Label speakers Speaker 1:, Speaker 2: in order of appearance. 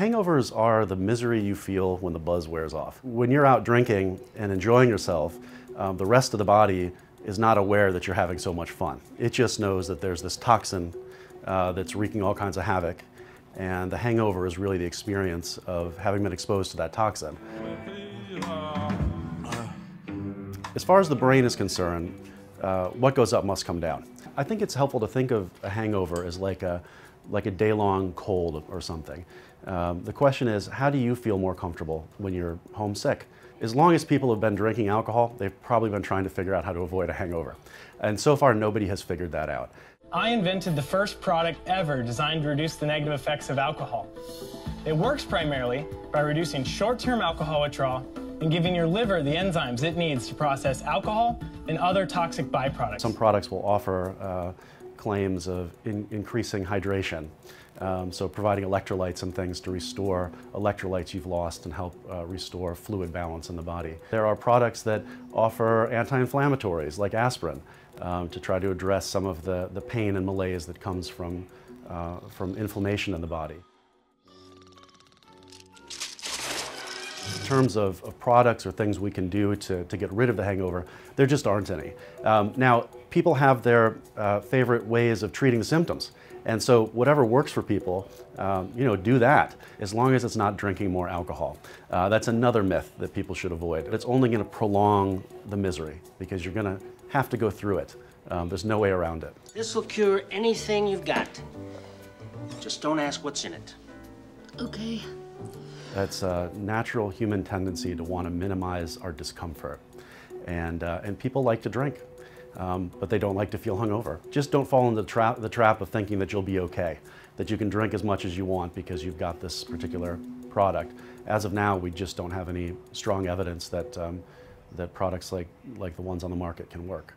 Speaker 1: Hangovers are the misery you feel when the buzz wears off. When you're out drinking and enjoying yourself, um, the rest of the body is not aware that you're having so much fun. It just knows that there's this toxin uh, that's wreaking all kinds of havoc, and the hangover is really the experience of having been exposed to that toxin. As far as the brain is concerned, uh, what goes up must come down. I think it's helpful to think of a hangover as like a, like a day-long cold or something. Um, the question is, how do you feel more comfortable when you're homesick? As long as people have been drinking alcohol, they've probably been trying to figure out how to avoid a hangover. And so far, nobody has figured that out.
Speaker 2: I invented the first product ever designed to reduce the negative effects of alcohol. It works primarily by reducing short-term alcohol withdrawal and giving your liver the enzymes it needs to process alcohol and other toxic byproducts.
Speaker 1: Some products will offer uh, claims of in increasing hydration. Um, so providing electrolytes and things to restore electrolytes you've lost and help uh, restore fluid balance in the body. There are products that offer anti-inflammatories like aspirin um, to try to address some of the, the pain and malaise that comes from, uh, from inflammation in the body. In terms of, of, products or things we can do to, to get rid of the hangover, there just aren't any. Um, now, people have their uh, favorite ways of treating the symptoms. And so whatever works for people, um, you know, do that, as long as it's not drinking more alcohol. Uh, that's another myth that people should avoid. It's only going to prolong the misery because you're going to have to go through it. Um, there's no way around it.
Speaker 3: This will cure anything you've got. Just don't ask what's in it.
Speaker 4: Okay.
Speaker 1: That's a natural human tendency to want to minimize our discomfort. And, uh, and people like to drink, um, but they don't like to feel hungover. Just don't fall into the, tra the trap of thinking that you'll be okay, that you can drink as much as you want because you've got this particular product. As of now, we just don't have any strong evidence that, um, that products like, like the ones on the market can work.